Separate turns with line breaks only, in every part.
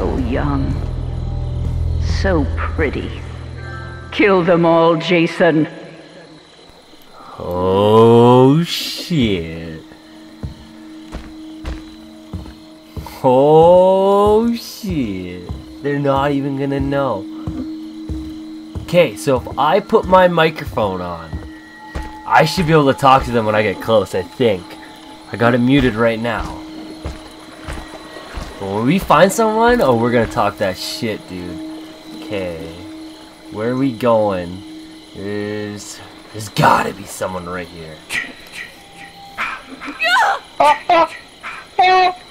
So young. So pretty. Kill them all, Jason.
Oh shit. Oh shit. They're not even gonna know. Okay, so if I put my microphone on, I should be able to talk to them when I get close, I think. I got it muted right now. When we find someone, oh, we're gonna talk that shit, dude. Okay. Where are we going? There's... There's gotta be someone right here.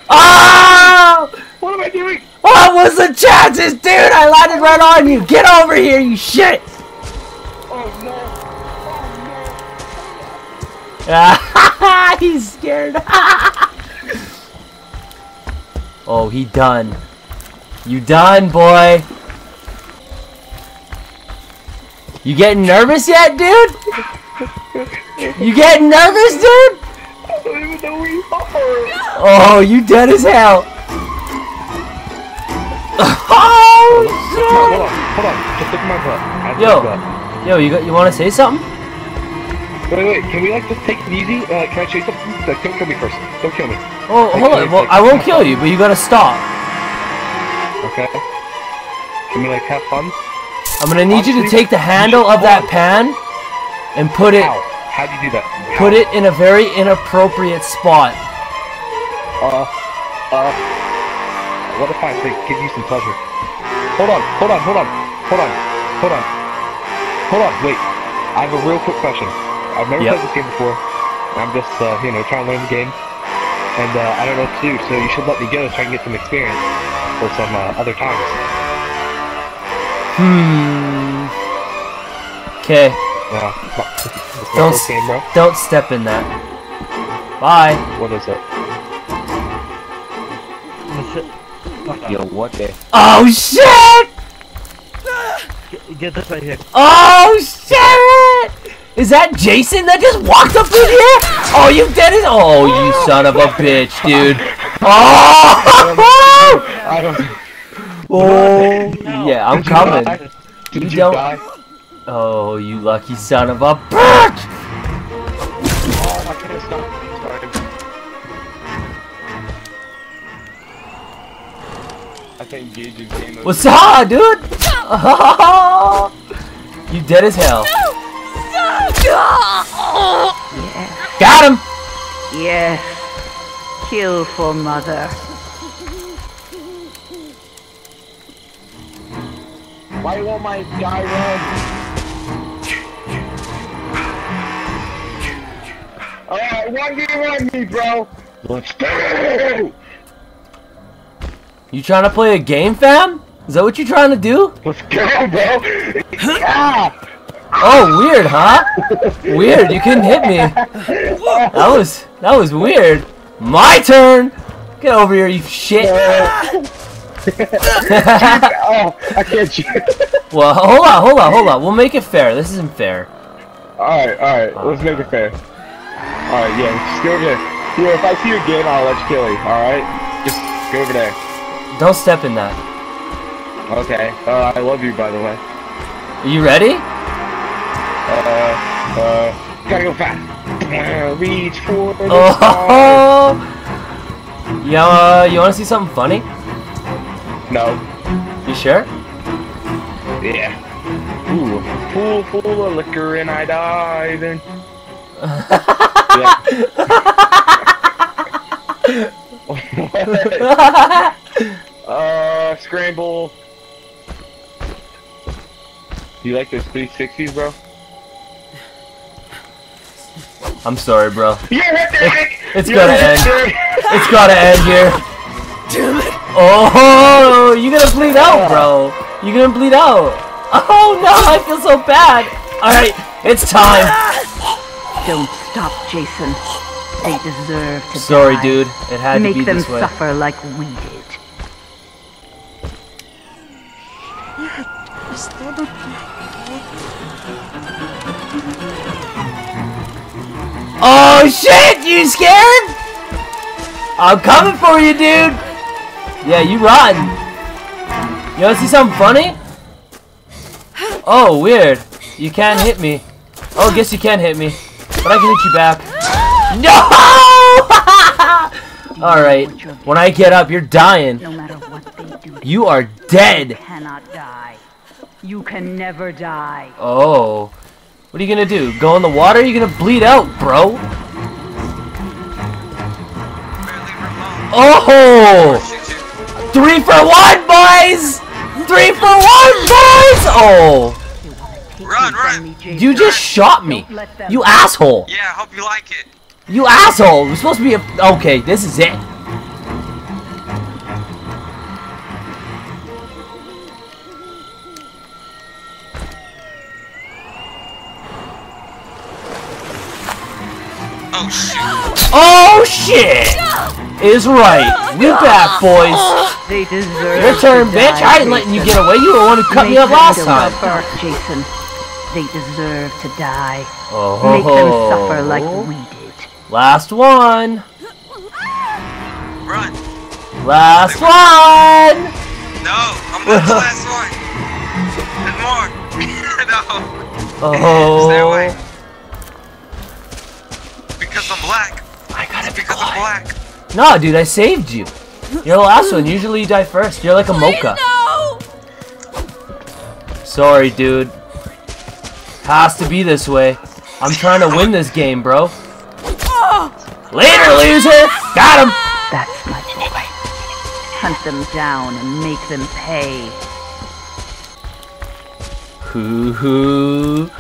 Oh!
What am I doing?
What was the chances, dude? I landed right on you. Get over here, you shit.
Oh no.
Oh, He's scared. oh, he done. You done, boy. You getting nervous yet, dude? You getting nervous, dude?
I don't even know where you are.
Oh, you dead as hell. Oh,
Hold on, hold on. Just look at my butt.
Yo. shit. Yo, you got, you want to say something?
Wait, wait. Can we like just take it easy? Uh, can I you something? Like, don't kill me first. Don't kill me.
Oh, hold on. Well, I won't kill you, but you gotta stop.
Okay. Can we like have fun?
I'm gonna need you to take the handle of that pan and put it
How? How'd you do that?
put it in a very inappropriate spot.
Uh, uh. What if I say give you some pleasure? Hold on, hold on, hold on, hold on, hold on, hold on. Wait, I have a real quick question. I've never
Yep.
played this game before. I'm just, uh, you know, trying to learn the game, and uh, I don't know what to do. So you should let me go so I can get some experience for some uh, other times.
Hmm. Okay.
Yeah. This is my
Don't
game, bro.
don't step in that. Bye.
What is it?
Yo, what the?
Oh shit!
Get this right here.
Oh shit! Is that Jason that just walked up in here? Oh, you dead as Oh, you son of a bitch, dude. Oh!
I don't.
Oh, yeah, I'm coming.
Did
You
you,
don't-
die?
Oh, you lucky son of a bitch!
Oh, I can't stop. I can't engage in game.
What's up, dude? you dead as hell. Got him!
Yes. Kill for mother.
Why won't my guy run? Alright, one game on me, bro. Let's go.
You trying to play a game, fam? Is that what you're trying to do?
Let's go, bro. yeah.
Oh, weird, huh? Weird, you couldn't hit me. That was that was weird. My turn. Get over here, you shit.
oh, I can't shoot.
well, hold on, hold on, hold on. We'll make it fair. This isn't fair.
Alright, alright, let's make it fair. Alright, yeah, just go over there. Here, if I see you again, I'll let you kill you, alright? Just go over there.
Don't step in that.
Okay. Uh, I love you, by the way.
Are you ready?
Uh, uh, gotta go fast. Uh, reach for the
Oh. Yeah, uh, you want to see something funny?
No.
You sure?
Yeah. Ooh, pool full of liquor and I dive in. yeah. uh, scramble. You like those 360s, bro?
I'm sorry, bro.
You're hectic!
It's
You're
gotta end. It's gotta end here. Damn it! Oh, you're gonna bleed out, bro. You're gonna bleed out. Oh no, I feel so bad. All right, it's time.
Don't stop, Jason. They deserve to
Sorry,
die.
dude. It had
Make
to be this way.
Make them suffer like we did.
Oh shit! You scared? I'm coming for you, dude. Yeah, you run. You wanna see something funny? Oh, weird. You can't hit me. Oh, guess you can hit me. But I can hit you back. No! Alright. When I get up, you're dying.
No matter what they do,
You are
you
dead.
cannot die. You can never die.
Oh. What are you gonna do? Go in the water? You're gonna bleed out, bro. Oh! Three for one, boys! Three for one, boys! Oh!
Run, run.
You just shot me.
Don't let them-
You asshole.
Yeah, I hope you like it.
You asshole. We're supposed to be a... Okay, this is it.
Oh shoot.
Oh, shit! Is right. We back, boys.
They deserve
Your turn,
to
bitch.
die,
I ain't letting you get away. You were the one who cut me
Make
up last time.
first, Jason. They deserve to die.
Oh.
Make them suffer like we did.
Last one.
Run.
Last one.
No, I'm not the last one. There's more. no. Stay away. Because I'm black.
I gotta be
Because I'm black.
No, dude, I saved you. You're the last one. Usually you die first. You're like a mocha.
No!
Sorry, dude. Has to be this way. I'm trying to win this game, bro. Later, loser! Got him!
That's my boy. Hunt them down and make them pay.
Hoo hoo.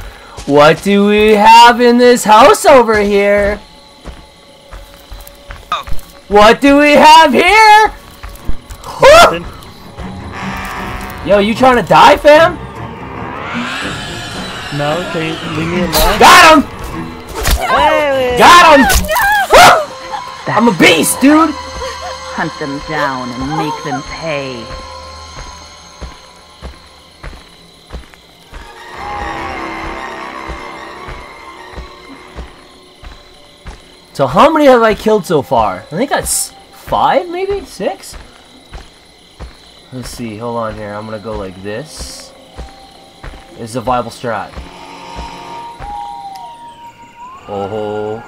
What do we have in this house over here?
Oh.
What do we have here? Yo, you trying to die, fam?
No, can you leave me alone?
Got him! Got him! Whew! I'm a beast, dude!
Hunt them down and make them pay.
So how many have I killed so far? I think that's five, maybe? Six? Let's see, hold on here. I'm gonna go like this. This is a viable strat. Oh.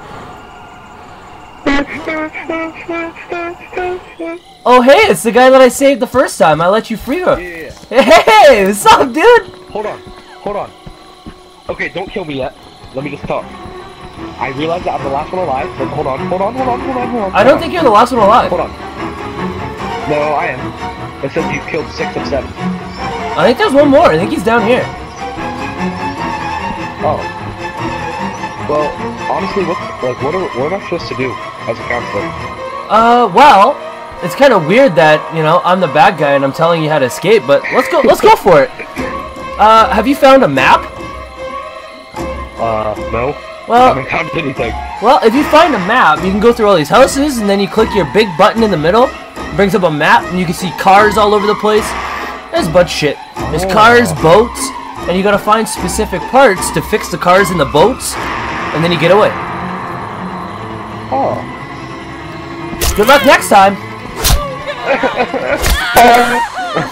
Oh hey, it's the guy that I saved the first time. I let you free him.
Yeah.
Hey, what's up, dude?
Hold on. Hold on. Okay, don't kill me yet. Let me just talk. I realize that I'm the last one alive, but hold on, hold on, hold on, hold on, hold on.
I don't think you're the last one alive.
Hold on. No, I am. It says you killed six of seven.
I think there's one more. I think he's down here.
Oh. Well, honestly, what like what are what am I supposed to do as a counselor?
Uh, well, it's kind of weird that you know I'm the bad guy and I'm telling you how to escape. But let's go. Let's go for it. Uh, have you found a map?
Uh, no. I
Well,
haven't anything.
well, if you find a map, you can go through all these houses and then you click your big button in the middle. It brings up a map and you can see cars all over the place. There's a bunch of shit. There's cars, boats, and you gotta find specific parts to fix the cars and the boats, and then you get away.
Oh.
Good luck next time.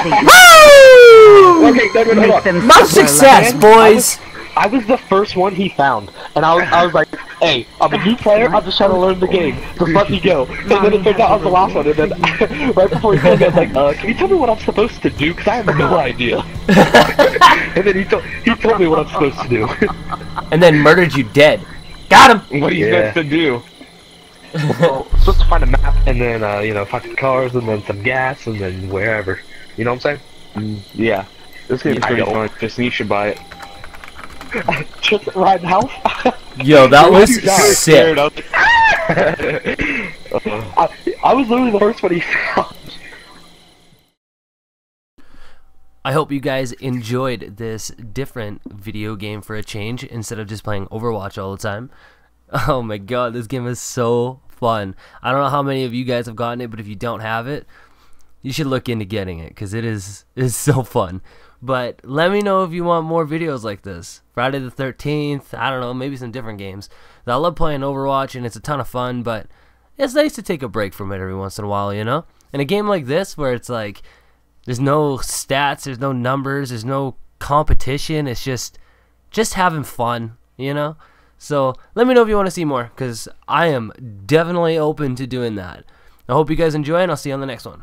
Woo!
Okay,
Much success, boys.
I was the first one he found, and I was, I was like, "Hey, I'm a new player. I'm just trying to learn the game. Just let me go." And then it turned out I was the last one, and then right before he killed me, I was like, "Uh, can you tell me what I'm supposed to do? Because I have no idea." and then he told he told me what I'm supposed to do.
And then murdered you dead. Got him.
what are you
Yeah.
supposed to do? well, supposed to find a map, and then uh, you know, find some cars, and then some gas, and then wherever. You know what I'm saying?
Yeah. This game
is
pretty fun. Just you should buy it.
Just ride house.
Yo, that was sick.
I, I was literally the first one he found.
I hope you guys enjoyed this different video game for a change instead of just playing Overwatch all the time. Oh my god, this game is so fun. I don't know how many of you guys have gotten it, but if you don't have it, you should look into getting it because it is is so fun. But let me know if you want more videos like this. Friday the 13th, I don't know, maybe some different games. I love playing Overwatch and it's a ton of fun, but it's nice to take a break from it every once in a while, you know? In a game like this, where it's like there's no stats, there's no numbers, there's no competition. It's just just having fun, you know. So let me know if you want to see more, because I am definitely open to doing that. I hope you guys enjoy, and I'll see you on the next one.